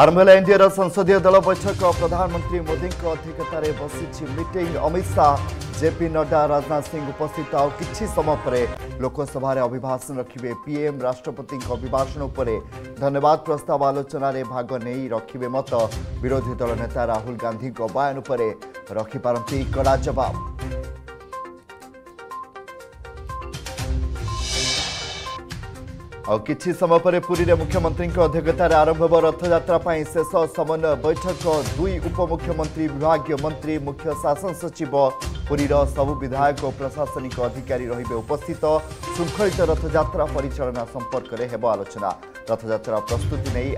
आरम्भ होला एनडिएर संसदीय दल बैठक प्रधानमन्त्री मोदीको अध्यक्षतार बसिन्छ मिटिङ अमित शाह जेपी नड्डा राजनाथ सिंह उपस्थित आउ कि समय पर लोकसभा अभिभाषण रखे पीएम राष्ट्रपति अभिभाषण उपर धन्यवाद प्रस्ताव आलोचन भाग नहीं रखे मत विरोधी दल नेता राहुल गांधी बयान उपर रखिपारती कड़ा जवाब আউ কিছি সময় পরে পুরীৰ মুখ্যমন্ত্ৰীৰ અધ্যেকতাৰে আৰম্ভ হোৱা ৰথযাত্ৰা পাই শেষ সমনয় বৈঠকত দুই উপমুখ্যমন্ত্ৰী, বিভাগীয়মন্ত্ৰী, মুখ্য শাসন सचिव, পুরীৰ সৱু বিধায়ক আৰু প্ৰশাসনিক अधिकारी ৰহিবে উপস্থিত। সুসংগঠিত ৰথযাত্ৰা পৰিচালনা সম্পৰ্কে হেবা আলোচনা। ৰথযাত্ৰাৰ প্ৰস্তুতি nei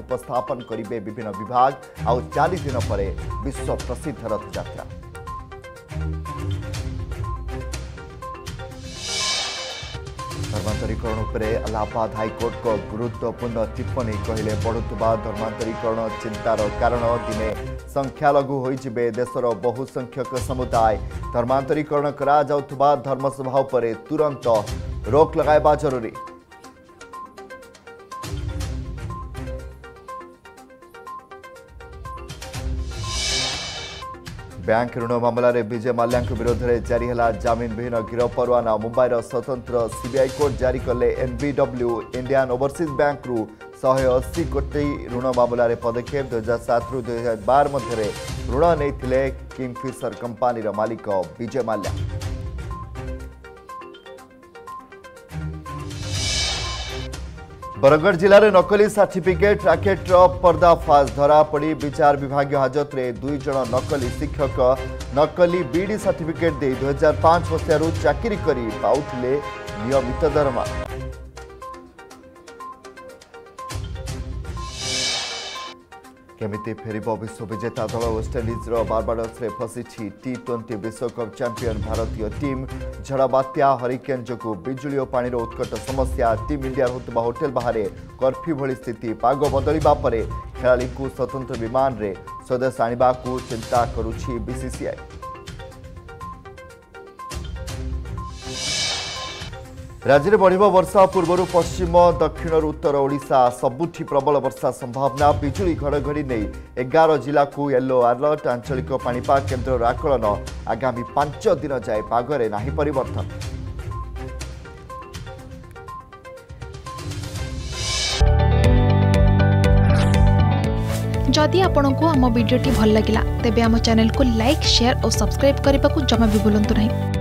উত্থাপন কৰিবে বিভিন্ন বিভাগ আৰু 40 দিন পরে বিশ্ব প্ৰসিদ্ধ ৰথযাত্ৰা ଧର୍ମାନ୍ତରୀକରଣ ଉପରେ ଆହ୍ଲାବାଦ ହାଇକୋର୍ଟଙ୍କ ଗୁରୁତ୍ୱପୂର୍ଣ୍ଣ ଟିପ୍ପଣୀ କହିଲେ ବଢ଼ୁଥିବା ଧର୍ମାନ୍ତରୀକରଣ ଚିନ୍ତାର କାରଣ ଦିନେ ସଂଖ୍ୟାଲଘୁ ହୋଇଯିବେ ଦେଶର ବହୁସଂଖ୍ୟକ ସମୁଦାୟ ଧର୍ମାନ୍ତରୀକରଣ କରାଯାଉଥିବା ଧର୍ମସଭା ଉପରେ ତୁରନ୍ତ ରୋକ୍ ଲଗାଇବା ଜରୁରୀ ब्याङ्क ऋण ममय माल्याको विरोधले जारी होला जामिनविहीन गिरफान मुम्बई र स्वतन्त्र सीबीआई कोर्ट जारी कले एडब्ल्यु इन्डिया ओभरसिज ब्याङ्क शी कि ऋण मम पदक्षेप दुई हजार सात रु दुई हजार बार मध्य ऋण नै किङफिसर कम्पानी र मालिक विजय माल्या ବରଗଡ଼ ଜିଲ୍ଲାରେ ନକଲି ସାର୍ଟିଫିକେଟ୍ ରାକେଟ୍ର ପର୍ଦ୍ଦାଫାଶ ଧରାପଡ଼ି ବିଚାର ବିଭାଗୀୟ ହାଜତରେ ଦୁଇ ଜଣ ନକଲି ଶିକ୍ଷକ ନକଲି ବିଡି ସାର୍ଟିଫିକେଟ୍ ଦେଇ ଦୁଇହଜାର ପାଞ୍ଚ ମସିହାରୁ ଚାକିରି କରି ପାଉଥିଲେ ନିୟମିତ ଦରମା କେମିତି ଫେରିବ ବିଶ୍ୱବିଜେତା ଦଳ ୱେଷ୍ଟଇଣ୍ଡିଜ୍ର ବାରବାଡସରେ ଫସିଛି ଟି ଟ୍ୱେଣ୍ଟି ବିଶ୍ୱକପ୍ ଚାମ୍ପିୟନ ଭାରତୀୟ ଟିମ୍ ଝଡ଼ ବାତ୍ୟା ହରିକେନ୍ ଯୋଗୁଁ ବିଜୁଳି ଓ ପାଣିର ଉତ୍କଟ ସମସ୍ୟା ଟିମ୍ ଇଣ୍ଡିଆର ହେଉଥିବା ହୋଟେଲ ବାହାରେ କର୍ଫ୍ୟୁ ଭଳି ସ୍ଥିତି ପାଗ ବଦଳିବା ପରେ ଖେଳାଳିଙ୍କୁ ସ୍ୱତନ୍ତ୍ର ବିମାନରେ ସ୍ୱଦେଶ ଆଣିବାକୁ ଚିନ୍ତା କରୁଛି ବିସିସିଆଇ राज्य में बढ़ वर्षा पूर्व पश्चिम दक्षिण उत्तर ओडा सबुठ प्रबल वर्षा संभावना विजुड़ी घड़घड़ी नहीं एगार जिला को येलो आलर्ट आंचलिक पाणीपाग केन्द्र आकलन आगामी पांच दिन जाए पागरे ना पर जदि आपण को आम भिडी भल लगा तेब आम चेल को लाइक सेयार और सब्सक्राइब करने को जमा भी बुलां नहीं